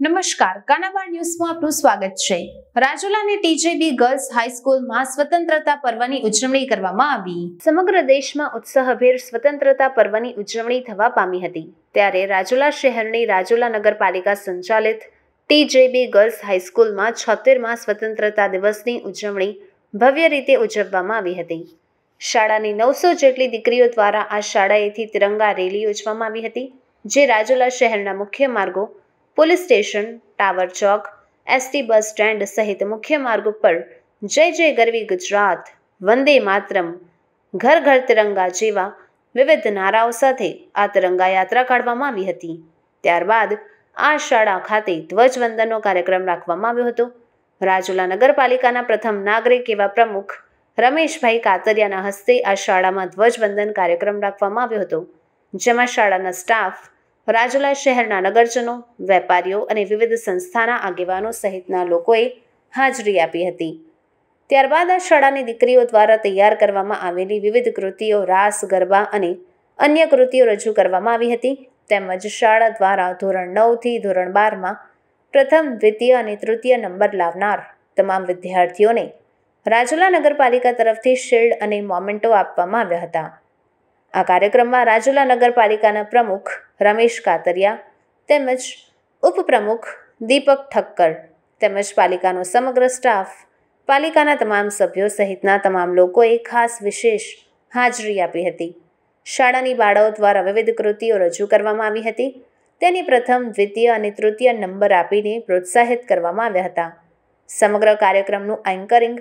નમસ્કાર, કાનાબાર ન્યૂઝમાં આપનું સ્વાગત છે. રાજુલાની ટીજેબી ગર્લ્સ હાઈસ્કૂલમાં સ્વતંત્રતા પર્વની ઉજવણી કરવામાં આવી. સમગ્ર દેશમાં ઉત્સાહભેર સ્વતંત્રતા પર્વની ઉજવણી થવા પામી હતી. ત્યારે રાજુલા શહેરની રાજુલા નગરપાલિકા સંચાલિત ટીજેબી ગર્લ્સ હાઈસ્કૂલમાં છોતેરમાં સ્વતંત્રતા દિવસની ઉજવણી ભવ્ય રીતે ઉજવવામાં આવી હતી. શાળાની નવસો જેટલી દીકરીઓ દ્વારા આ શાળાએથી તિરંગા રેલી યોજવામાં આવી હતી, જે રાજુલા શહેરના મુખ્ય માર્ગો પોલીસ સ્ટેશન, ટાવર ચોક એસટી બસ સ્ટેન્ડ સહિત મુખ્ય માર્ગ પર જય જય ગરવી ગુજરાત, વંદે માતરમ. ઘર ઘર તિરંગા જેવા વિવિધ નારાઓ સાથે આ તિરંગા યાત્રા કાઢવામાં આવી હતી. ત્યારબાદ આ શાળા ખાતે ધ્વજવંદનનો કાર્યક્રમ રાખવામાં આવ્યો હતો. રાજુલા નગરપાલિકાના પ્રથમ નાગરિક એવા પ્રમુખ રમેશભાઈ કાતરિયાના હસ્તે આ શાળામાં ધ્વજવંદન કાર્યક્રમ રાખવામાં આવ્યો હતો. જેમાં શાળાના સ્ટાફ રાજુલા શહેરના નગરજનો, વેપારીઓ અને વિવિધ સંસ્થાના આગેવાનો સહિતના લોકોએ હાજરી આપી હતી. ત્યારબાદ આ શાળાની દીકરીઓ દ્વારા તૈયાર કરવામાં આવેલી વિવિધ કૃતિઓ રાસ, ગરબા અને અન્ય કૃતિઓ રજૂ કરવામાં આવી હતી. તેમજ શાળા દ્વારા ધોરણ નવથી ધોરણ બારમાં પ્રથમ, દ્વિતીય અને તૃતીય નંબર લાવનાર તમામ વિદ્યાર્થીઓને રાજુલા નગરપાલિકા તરફથી શિલ્ડ અને મોમેન્ટો આપવામાં આવ્યા હતા. આ કાર્યક્રમમાં રાજુલા નગરપાલિકાના પ્રમુખ રમેશ કાતરિયા તેમજ ઉપપ્રમુખ દીપક ઠક્કર તેમજ પાલિકાનો સમગ્ર સ્ટાફ, પાલિકાના તમામ સભ્યો સહિતના તમામ લોકોએ ખાસ વિશેષ હાજરી આપી હતી. શાળાની બાળાઓ દ્વારા વિવિધ કૃતિઓ રજૂ કરવામાં આવી હતી. તેની પ્રથમ, દ્વિતીય અને તૃતીય નંબર આપીને પ્રોત્સાહિત કરવામાં આવ્યા હતા. સમગ્ર કાર્યક્રમનું એન્કરિંગ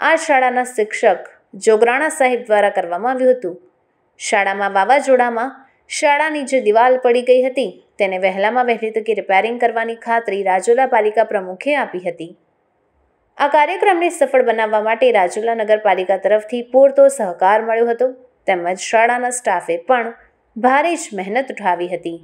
આ શાળાના શિક્ષક જોગરાણા સાહેબ દ્વારા કરવામાં આવ્યું હતું. શાળામાં વાવાઝોડામાં શાળાની જે દિવાલ પડી ગઈ હતી, તેને વહેલામાં વહેલી તકે રિપેરિંગ કરવાની ખાતરી રાજુલા પાલિકા પ્રમુખે આપી હતી. આ કાર્યક્રમને સફળ બનાવવા માટે રાજુલા નગરપાલિકા તરફથી પૂરતો સહકાર મળ્યો હતો, તેમજ શાળાના સ્ટાફે પણ ભારે જ મહેનત ઉઠાવી હતી.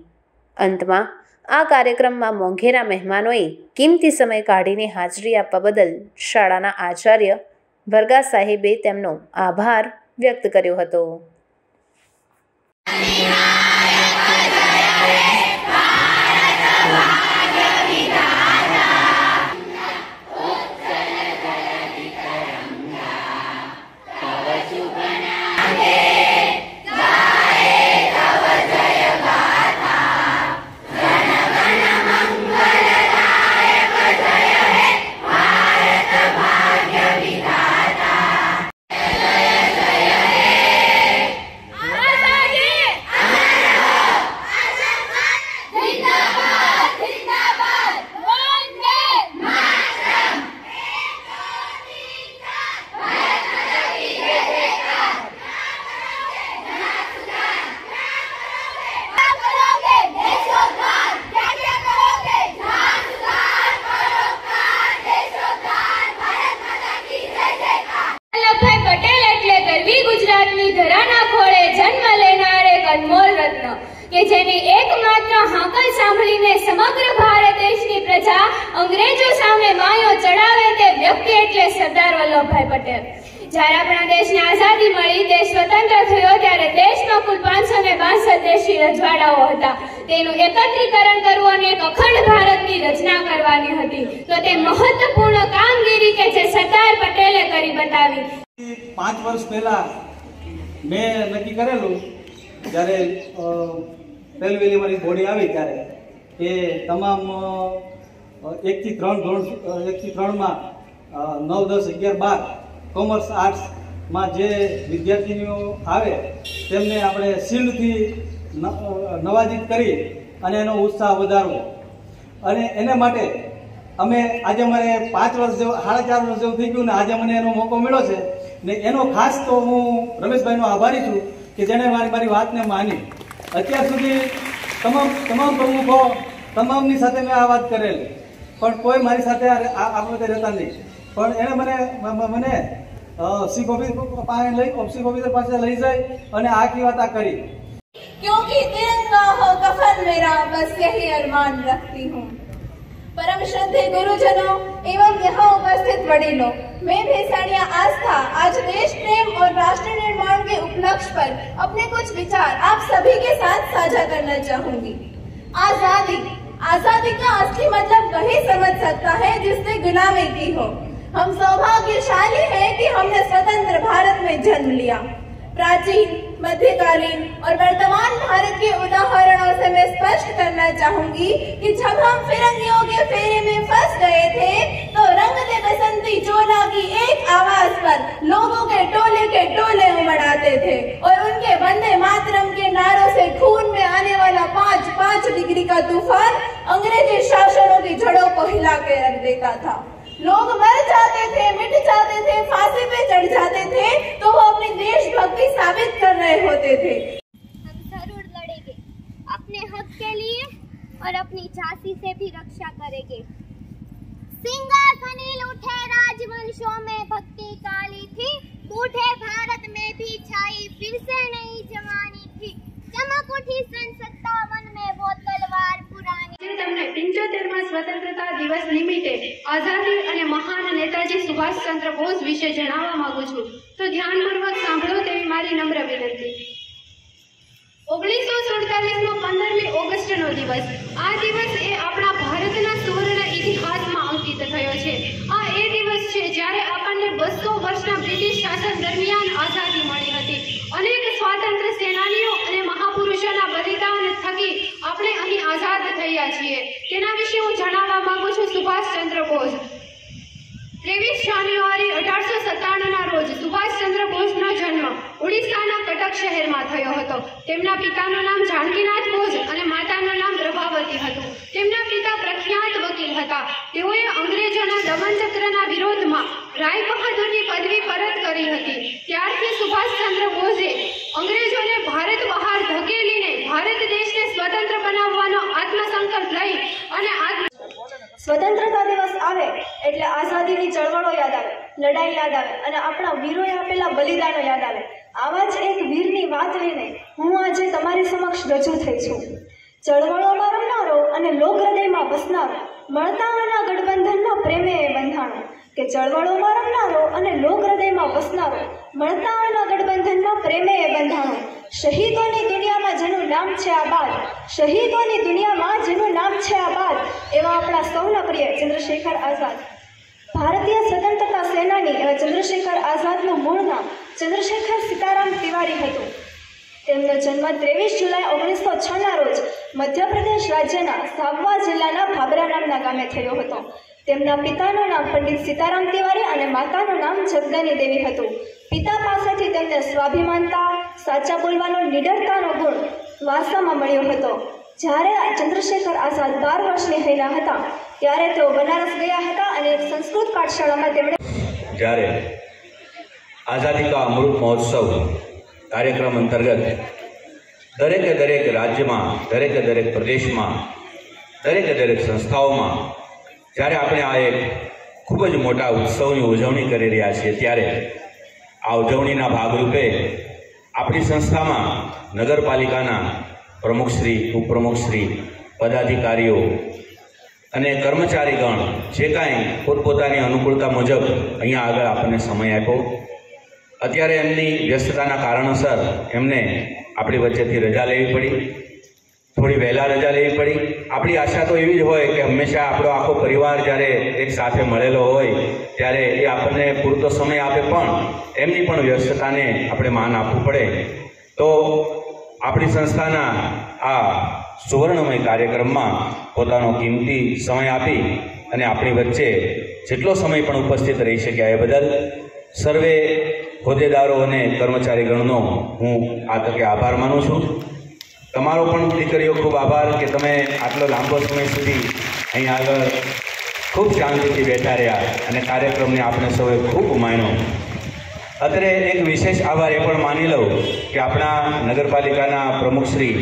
અંતમાં, આ કાર્યક્રમમાં મોંઘેરા મહેમાનોએ કિંમતી સમય કાઢીને હાજરી આપવા બદલ શાળાના આચાર્ય ભરગા સાહેબે તેમનો આભાર વ્યક્ત કર્યો હતો. Yeah. પટેલ જ્યારે આપણા દેશને આઝાદી મળી, દેશ સ્વતંત્ર થયો, ત્યારે દેશમાં કુલ પાંચસો ને બાસઠ દેશી રજવાડાઓ હતા. તેનું એકત્રીકરણ કરવું અને એક અખંડ ભારતની રચના કરવાની હતી. તો તે મહત્વપૂર્ણ કામગીરી કે જે સરદાર પટેલે કરી બતાવી? પાંચ વર્ષ પહેલા મેં નક્કી કરેલું, જ્યારે પહેલી મારી બોડી આવી ત્યારે એ તમામ એકથી ત્રણ ધોરણ એકથી ત્રણમાં નવ, દસ, અગિયાર, બાર કોમર્સ આર્ટ્સમાં જે વિદ્યાર્થીનીઓ આવે, તેમને આપણે શિલ્ડથી નવાજીત કરી અને એનો ઉત્સાહ વધારવો. અને એને માટે અમે આજે મને પાંચ વર્ષ જેવું, સાડા ચાર વર્ષ જેવું થઈ ગયું ને આજે મને એનો મોકો મળ્યો છે. ને એનો ખાસ તો હું રમેશભાઈનો આભારી છું કે જેણે મારી મારી વાતને માની. અત્યાર સુધી તમામ તમામ પ્રમુખો તમામની સાથે મેં આ વાત કરેલી. પણ કોઈ મારી સાથે આ આ રહેતા નહીં. પણ એણે મને મને અ, શીખ ઓફિસર પાસે લઈ શીખ ઓફિસર પાસે લઈ જાય અને આખી વાત આ કરી क्योंकि तिरंगा हो कफन मेरा बस यही अरमान रखती हूँ परम श्रद्धेय गुरुजनों एवं यहाँ उपस्थित वडीलों मैं भेसानिया आस्था आज देश प्रेम और राष्ट्र निर्माण के उपलक्ष्य पर अपने कुछ विचार आप सभी के साथ साझा करना चाहूंगी आजादी आजादी का असली मतलब वही समझ सकता है जिसने गुलामी की हो हम सौभाग्यशाली हैं कि हमने स्वतंत्र भारत में जन्म लिया। प्राचीन, मध्यकालीन और वर्तमान भारत के उदाहरणों से मैं स्पष्ट करना चाहूँगी कि जब हम फिरंगियों के फेरे में फंस गए थे तो रंग दे बसंती चोला की एक आवाज़ पर लोगों के टोले के टोले उमड़ आते थे और उनके वंदे मातरम के नारों से खून में आने वाला पाँच पाँच डिग्री का तूफ़ान अंग्रेज़ी शासनों की जड़ों को हिला के रख देता था। लोग मर जाते थे, मिट जाते थे, फांसी पे चढ़ जाते थे तो वो अपनी देशभक्ति साबित कर रहे होते थे। हम ज़रूर लड़ेंगे, अपने हक के लिए और अपनी झांसी से भी रक्षा करेंगे। सिंहासनील उठे राजवंशों में, भक्ति काली थी। उठे भारत में भी छाई, फिर से नई जवानी थी। चमक उठी सन सत्तावन में, वो तलवार पुरानी દિવસ નિમિત્તે આઝાદી અને મહાન નેતાજી સુભાષચંદ્ર બોઝ વિશે જણાવવા માંગુ છું. તો ધ્યાનપૂર્વક સાંભળો તેવી મારી નમ્ર વિનંતી. ઓગણીસો સુડતાલીસનો પંદરમી ઓગસ્ટનો દિવસ. આ દિવસ એ આપણા ભારતના સુવર્ણ ઇતિહાસમાં અંકિત થયો છે આ એ દિવસ છે જ્યારે આપણને બસો વર્ષના બ્રિટિશ શાસન દરમિયાન આઝાદી મળી હતી અનેક સ્વાતંત્ર્ય સેનાનીઓ અને મહાપુરુષોના બલિદાન થકી આપણે અહીં આઝાદ થયા છીએ તેના વિશે હું જણાવવા માંગુ છું સુભાષચંદ્ર બોઝ. ત્રેવીસ જાન્યુઆરી અઢારસો સત્તાણુંના રોજ સુભાષચંદ્ર બોઝનો જન્મ ઓડિશાના કટક શહેરમાં થયો હતો. તેમના પિતાનું નામ જાનકીનાથ બોઝ અને માતાનું નામ પ્રભાવતી હતું. તેમના પિતા પ્રખ્યાત વકીલ હતા. તેઓએ અંગ્રેજોના દમનચક્રના વિરોધમાં રાય બહાદુરની પદવી પરત કરી હતી. ત્યારથી સુભાષચંદ્ર બોઝે અંગ્રેજોને ભારત બહાર ધકેલીને ભારત દેશને સ્વતંત્ર બનાવવાનો આત્મસંકલ્પ લઈ અને આત્મ સ્વતંત્રતા દિવસ આવે એટલે આઝાદીની ચળવળો યાદ આવે, લડાઈ યાદ આવે અને આપણા વીરોએ આપેલા બલિદાનો યાદ આવે. આવા જ એક વીરની વાત લઈને હું આજે તમારી સમક્ષ રજૂ થઈ છું. ચળવળોમાં રમનારો અને લોક હૃદયમાં વસનારો, મળતા ગઠબંધનમાં પ્રેમે બંધાણો કે ચળવળોમાં રમનારો અને લોક હૃદયમાં વસનારો મળતાના ગઠબંધનમાં પ્રેમે બંધાણો. શહીદોની દુનિયામાં જેનું નામ છે આબાદ શહીદોની દુનિયામાં જેનું નામ છે આબાદ એવા આપણા સૌના પ્રિય ચંદ્રશેખર આઝાદ. ભારતીય સ્વતંત્રતા સેનાની એવા ચંદ્રશેખર આઝાદનું મૂળ નામ ચંદ્રશેખર સીતારામ તિવારી હતું. તેમનો જન્મ ત્રેવીસ જુલાઈ ઓગણીસો છના રોજ મધ્યપ્રદેશ રાજ્યના સાબવા જિલ્લાના ભાબરા નામના ગામે થયો હતો. તેમના પિતાનું નામ પંડિત સીતારામ તિવારી અને માતાનું નામ જગદાની દેવી હતું. પિતા પાસેથી તેમને સ્વાભિમાનતા, સાચા બોલવાનો નિડરતાનો ગુણ વારસામાં મળ્યો હતો. જ્યારે ચંદ્રશેખર આઝાદ બાર વર્ષની થયેલા હતા, ત્યારે તેઓ બનારસ ગયા હતા અને એક સંસ્કૃત પાઠશાળામાં તેમણે જ્યારે આઝાદી કા અમૃત મહોત્સવ કાર્યક્રમ અંતર્ગત દરેકે દરેક રાજ્યમાં, દરેકે દરેક પ્રદેશમાં, દરેકે દરેક સંસ્થાઓમાં જ્યારે આપણે આ એક ખૂબ જ મોટા ઉત્સવની ઉજવણી કરી રહ્યા છીએ, ત્યારે આ ઉજવણીના ભાગરૂપે આપણી સંસ્થામાં નગરપાલિકાના પ્રમુખશ્રી ઉપપ્રમુખશ્રી પદાધિકારીઓ અને કર્મચારીગણ જે કાંઈ પોતપોતાની અનુકૂળતા મુજબ અહીંયા આગળ આપણને સમય આપ્યો. અત્યારે એમની વ્યસ્તતાના કારણોસર એમને આપણી વચ્ચેથી રજા લેવી પડી. થોડી વહેલા રજા લેવી પડી. આપણી આશા તો એવી જ હોય કે હંમેશા આપણો આખો પરિવાર જ્યારે એક સાથે મળેલો હોય, ત્યારે એ આપણને પૂરતો સમય આપે પણ એમની પણ વ્યસ્તતાને આપણે માન આપવું પડે. તો આપણી સંસ્થાના આ સુવર્ણમય કાર્યક્રમમાં પોતાનો કિંમતી સમય આપી અને આપણી વચ્ચે જેટલો સમય પણ ઉપસ્થિત રહી શક્યા એ બદલ સર્વે હોદ્દેદારો અને કર્મચારીગણનો હું આ તકે આભાર માનું છું. તમારો પણ દીકરીઓ ખૂબ આભાર કે તમે આટલો લાંબો સમય સુધી અહીં આગળ ખૂબ શાંતિથી બેઠા રહ્યા અને કાર્યક્રમને આપણે સૌએ ખૂબ માણ્યો. અત્રે એક વિશેષ આભાર એ પણ માની લઉં કે આપણા નગરપાલિકાના પ્રમુખશ્રી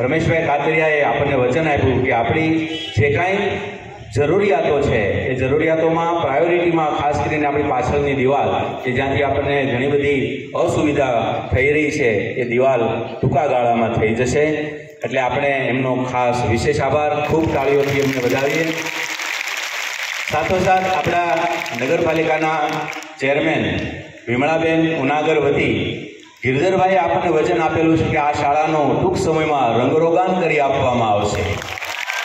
રમેશભાઈ કાતરિયાએ આપણને વચન આપ્યું કે આપણી જે કાંઈ જરૂરિયાતો છે. એ જરૂરિયાતોમાં પ્રાયોરિટીમાં ખાસ કરીને આપણી પાછળની દિવાલ, કે જ્યાંથી આપણને ઘણી બધી અસુવિધા થઈ રહી છે, એ દિવાલ ટૂંકા ગાળામાં થઈ જશે. એટલે આપણે એમનો ખાસ વિશેષ આભાર. ખૂબ તાળીઓથી એમને વધાવીએ. સાથોસાથ આપણા નગરપાલિકાના ચેરમેન વિમળાબેન ઉનાગર વતી ગિરધરભાઈએ આપણને વચન આપેલું છે કે આ શાળાનો ટૂંક સમયમાં રંગરોગાન કરી આપવામાં આવશે.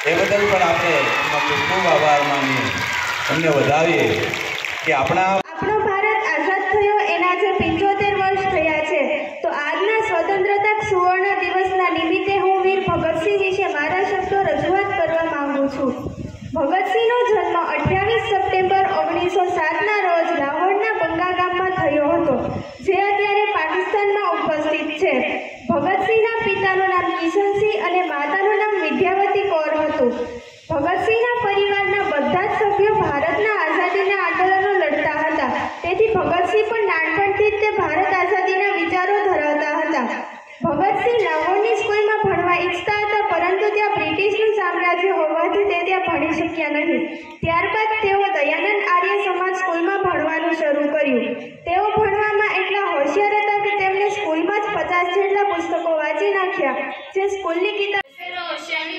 એ બદલ પણ આપણે એમાં ખૂબ આભાર માનીએ. એમને વધાવીએ કે આપણા ભારત આઝાદ થયો, એના જે પંચોતેર વર્ષ થયા છે. તો આજના સ્વતંત્રતા સુવર્ણ દિવસના નિમિત્તે હું વીર ભગતસિંહ વિશે મારા શબ્દો રજૂઆત કરવા માંગુ છું. ભગતસિંહનો જન્મ અઠ્યાવીસ સપ્ટેમ્બર ઓગણીસો સાતના રોજ લાહોરના બંગા ગામમાં થયો હતો જે અત્યારે પાકિસ્તાનમાં ઉપસ્થિત છે ભગતસિંહના પિતાનું નામ કિશનસિંહ અને માતાનું નામ વિદ્યાવતી કૌર હતું ભગતસિંહના પરિવારના બધા જ સભ્યો ભારતના આઝાદીના આંદોલનો લડતા હતા તેથી ભગતસિંહ પણ નાનપણથી જ તે ભારત આઝાદીના વિચારો ધરાવતા હતા ભગતસિંહ લાહોરની સ્કૂલમાં ભણવા ઈચ્છતા હતા પરંતુ ત્યાં બ્રિટિશનું સામ્રાજ્ય હોવાથી તે ત્યાં ભણી શક્યા નહીં ત્યારબાદ તેઓ દયાનંદ આર્ય સમાજ સ્કૂલમાં ભણવાનું શરૂ કર્યું તેઓ ભણવામાં એટલા હોશિયાર હતા કે તેમણે સ્કૂલમાં જ પચાસ જેટલા પુસ્તકો વાંચી નાખ્યા જે સ્કૂલની કિતાબ રોશન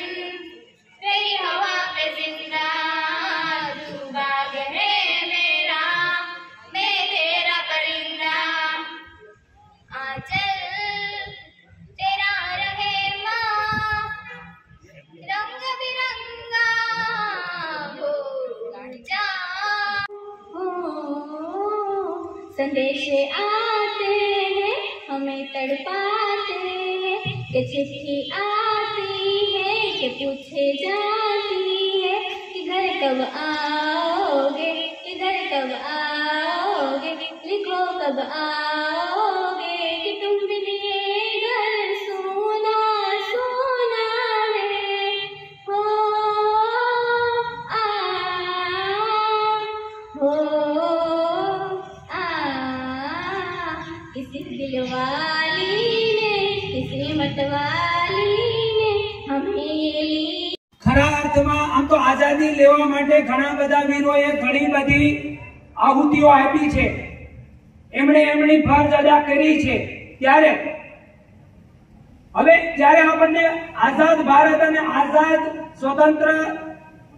कि चिट्ठी आती है कि पूछे जाती है कि घर कब आओगे कि घर कब आओगे लिखो कब आओगे અર્થમાં આમ તો આઝાદી લેવા માટે ઘણા બધા વીરોએ ઘણી બધી આહુતિઓ આપી છે. એમણે એમની ફરજ અદા કરી છે. ત્યારે હવે જ્યારે આપણને આઝાદ ભારત અને આઝાદ સ્વતંત્ર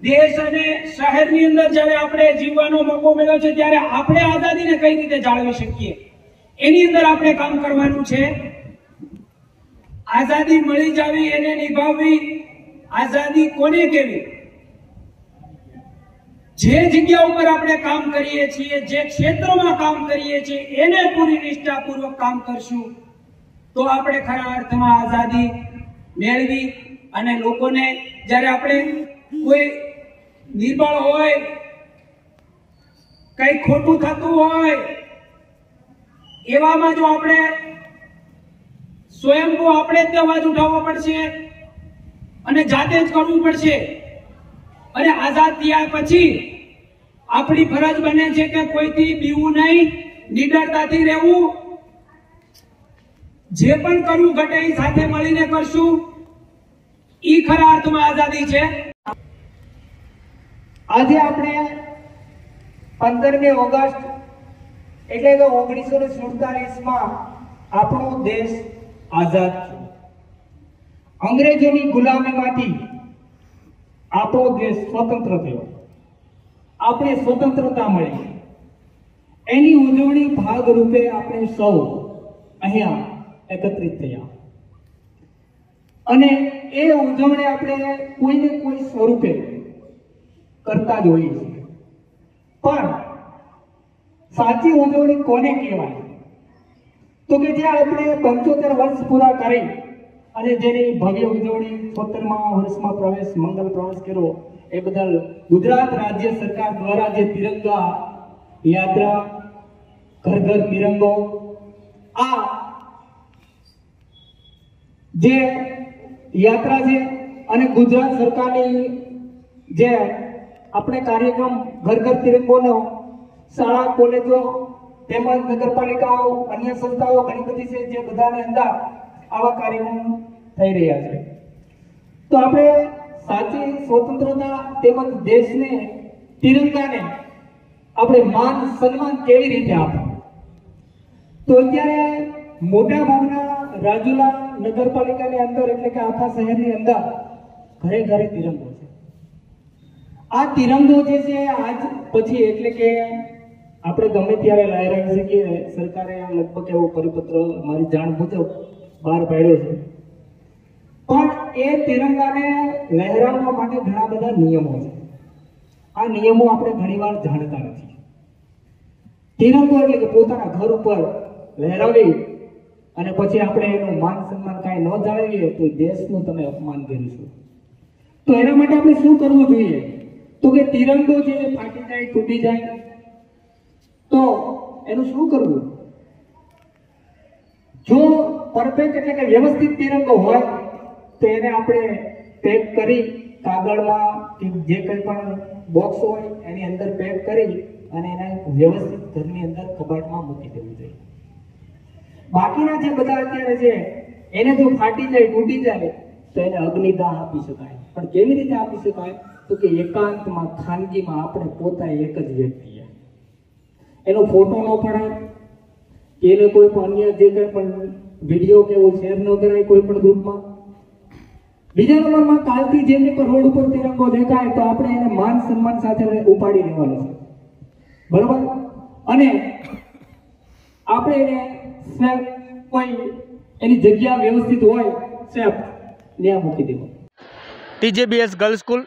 દેશ અને શહેરની અંદર જ્યારે આપણે જીવવાનો મોકો મળ્યો છે, ત્યારે આપણે આઝાદીને કઈ રીતે જાળવી શકીએ? એની અંદર આપણે કામ કરવાનું છે. આઝાદી મળી જાવી, એને નિભાવવી આઝાદી કોને કેવી? જે જગ્યા ઉપર આપણે કામ કરીએ છીએ, જે ક્ષેત્રમાં કામ કરીએ છીએ, એને પૂરી નિષ્ઠાપૂર્વક કામ કરશું. તો આપણે ખરા અર્થમાં આઝાદી મેળવી અને લોકોને જ્યારે આપણે કોઈ નિર્બળ હોય, કઈ ખોટું થતું હોય, એવામાં જો આપણે સ્વયંભૂ આપણે જ અવાજ ઉઠાવવો પડશે. અને જાતે જ કરવું પડશે. અને આઝાદ થયા પછી આપણી ફરજ બને છે કે કોઈથી બીવું નહીં, નિડરતાથી રહેવું. જે પણ કરવું ઘટે એ સાથે મળીને કરશું. ઈ ખરા અર્થમાં આઝાદી છે. આજે આપણે પંદરમી ઓગસ્ટ એટલે કે ઓગણીસો ને સુડતાલીસમાં આપણો દેશ આઝાદ થયો. અંગ્રેજોની ગુલામીમાંથી આપણો દેશ સ્વતંત્ર થયો. આપણે સ્વતંત્રતા મળી. એની ઉજવણી ભાગરૂપે આપણે સૌ અહીંયા એકત્રિત થયા. અને એ ઉજવણી આપણે કોઈને કોઈ સ્વરૂપે કરતા જ હોઈએ છીએ. પણ સાચી ઉજવણી કોને કહેવાય? તો કે જે આપણે પંચોતેર વર્ષ પૂરા કરી અને જેની ભવ્ય ઉજવણી છોતેરમા વર્ષમાં પ્રવેશ, મંગલ પ્રવેશ કર્યો. એ બદલ ગુજરાત રાજ્ય સરકાર દ્વારા જે તિરંગા યાત્રા, ઘર ઘર તિરંગો, આ જે યાત્રા છે અને ગુજરાત સરકારની જે આપણે કાર્યક્રમ ઘર ઘર તિરંગોનો, શાળા, કોલેજો, તેમજ નગરપાલિકાઓ, અન્ય સંસ્થાઓ ઘણી બધી છે, જે બધાની અંદર આવા કાર્યક્રમ થઈ રહ્યા છે. તો આપણે સાચી સ્વતંત્રતા તેમજ દેશને, તિરંગાને આપણે માન, સન્માન કેવી રીતે આપવું? તો અત્યારે મોટા ભાગના રાજુલા નગરપાલિકાની અંદર, એટલે કે આખા શહેરની અંદર ઘરે ઘરે તિરંગો છે. આ તિરંગો જે છે, આજ પછી એટલે કે આપણે ગમે ત્યારે લહેરાવી શકીએ, સરકારે લગભગ એવો પરિપત્ર મારી જાણ મુજબ બહાર પાડ્યો છે. પણ એ તિરંગાને લહેરાવવા માટે ઘણા બધા નિયમો છે. આ નિયમો આપણે ઘણીવાર જાણતા નથી. તિરંગો એટલે કે પોતાના ઘર ઉપર લહેરાવી અને પછી આપણે એનું માન સન્માન કાંઈ ન જાળવીએ તો દેશનું તમે અપમાન કર્યું છો તો એના માટે આપણે શું કરવું જોઈએ? તો કે તિરંગો છે ફાટી જાય, તૂટી જાય, તો એનું શું કરવું? જો પરફેક્ટ એટલે કે વ્યવસ્થિત તિરંગો હોય તો એને આપણે પેક કરી કાગળમાં કે જે કંઈ પણ બોક્સ હોય એની અંદર પેક કરી અને એને વ્યવસ્થિત ઘરની અંદર કબાટમાં મૂકી દેવું જોઈએ. બાકીના જે બધા અત્યારે છે એને જો ફાટી જાય, તૂટી જાય, તો એને અગ્નિદાહ આપી શકાય. પણ કેવી રીતે આપી શકાય? તો કે એકાંતમાં, ખાનગીમાં આપણે પોતા એક જ વ્યક્તિએ એનો ફોટો ન પડાય. એને કોઈ પણ અન્ય જે કંઈ પણ વીડિયો કે એવું શેર ન કરાય કોઈ પણ ગ્રુપમાં બીજા નંબરમાં કાલથી જેમની પર રોડ ઉપર તિરંગો દેખાય તો આપણે એને માન સન્માન સાથે ઉપાડી લેવાનો છે. બરોબર? અને આપણે એને કોઈ એની જગ્યા વ્યવસ્થિત હોય સેફ ત્યાં મૂકી દેવો. ટીજેબીએસ ગર્લ્સ સ્કૂલ,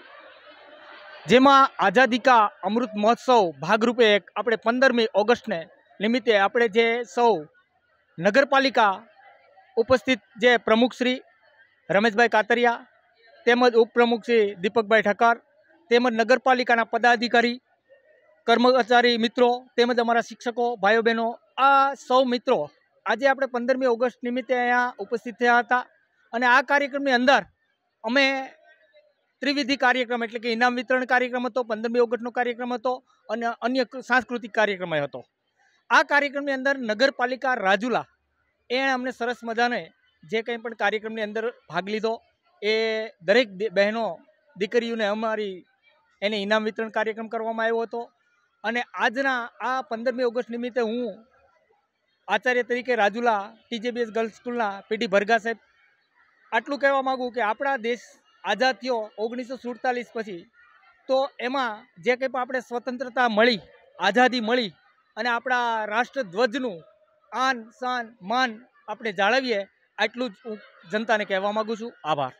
જેમાં આઝાદી કા અમૃત મહોત્સવ ભાગરૂપે એક આપણે પંદરમી ઓગસ્ટને નિમિત્તે આપણે જે સૌ નગરપાલિકા ઉપસ્થિત જે પ્રમુખ શ્રી રમેશભાઈ કાતરિયા, તેમજ ઉપપ્રમુખ શ્રી દીપકભાઈ ઠક્કર, તેમજ નગરપાલિકાના પદાધિકારી, કર્મચારી મિત્રો, તેમજ અમારા શિક્ષકો, ભાઈઓ બહેનો, આ સૌ મિત્રો આજે આપણે પંદરમી ઓગસ્ટ નિમિત્તે અહીંયા ઉપસ્થિત થયા હતા અને આ કાર્યક્રમની અંદર અમે ત્રિવિધિ કાર્યક્રમ એટલે કે ઇનામ વિતરણ કાર્યક્રમ હતો, પંદરમી ઓગસ્ટનો કાર્યક્રમ હતો અને અન્ય સાંસ્કૃતિક કાર્યક્રમ હતો. આ કાર્યક્રમની અંદર નગરપાલિકા રાજુલા એણે અમને સરસ મજાને જે કંઈ પણ કાર્યક્રમની અંદર ભાગ લીધો, એ દરેક બહેનો, દીકરીઓને અમારી એને ઇનામ વિતરણ કાર્યક્રમ કરવામાં આવ્યો હતો. અને આજના આ પંદરમી ઓગસ્ટ નિમિત્તે હું આચાર્ય તરીકે રાજુલા ટીજેબીએસ ગર્લ્સ સ્કૂલના પીટી ભરગા સાહેબ આટલું કહેવા માગું કે આપણા દેશ આઝાદ થયો ઓગણીસો સુડતાલીસ પછી, તો એમાં જે કંઈ પણ આપણે સ્વતંત્રતા મળી, આઝાદી મળી અને આપણા રાષ્ટ્રધ્વજનું આન, શાન, માન આપણે જાળવીએ આટલું જ હું જનતાને કહેવા માગું છું. આભાર.